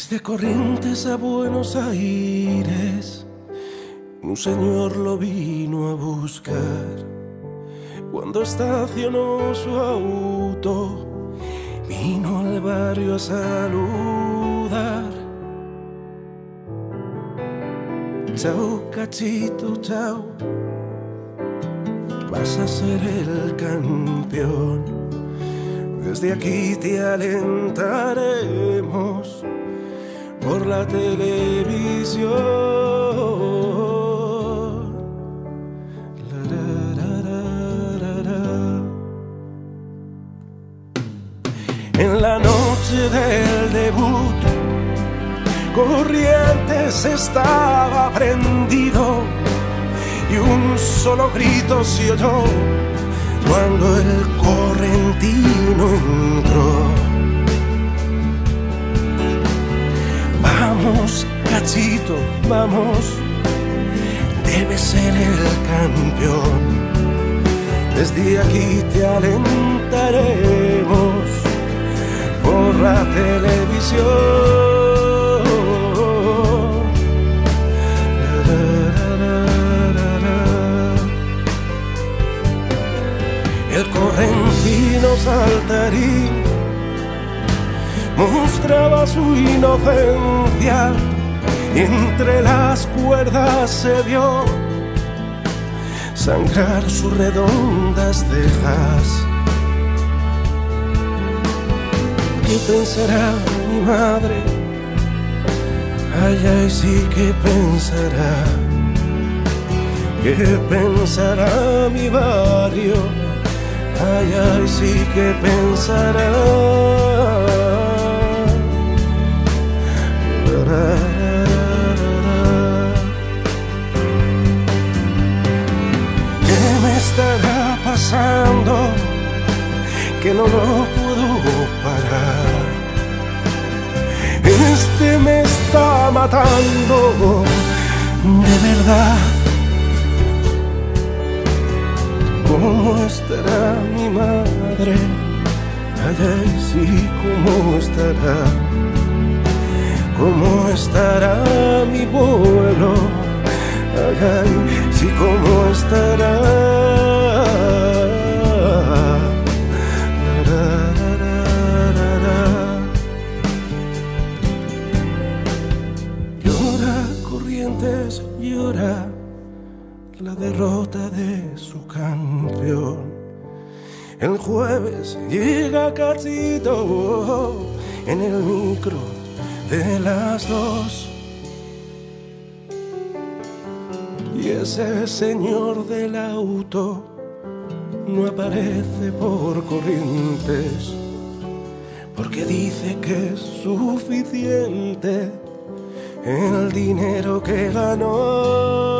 Desde Corrientes a Buenos Aires, un señor lo vino a buscar. Cuando estacionó su auto, vino al barrio a saludar. Chao, cachito, chao. Vas a ser el campeón. Desde aquí te alentaremos por la televisión. En la noche del debut, Corrientes estaba prendido y un solo grito se oyó cuando el correntino entró. Vamos, debe ser el campeón. Desde aquí te alentaremos por la televisión. El correntino saltarín mostraba su inocencia entre las cuerdas se vio sangrar sus redondas cejas. ¿Qué pensará mi madre? Ay, ay, sí que pensará. ¿Qué pensará mi barrio? Ay, ay, sí que pensará. Estará pasando? Que no lo puedo parar. Este me está matando, de verdad. ¿Cómo estará mi madre? Ay, sí, ¿cómo estará? ¿Cómo estará mi pueblo? Derrota de su campeón. El jueves llega Cachito en el micro de las dos. Y ese señor del auto no aparece por corrientes, porque dice que es suficiente el dinero que ganó.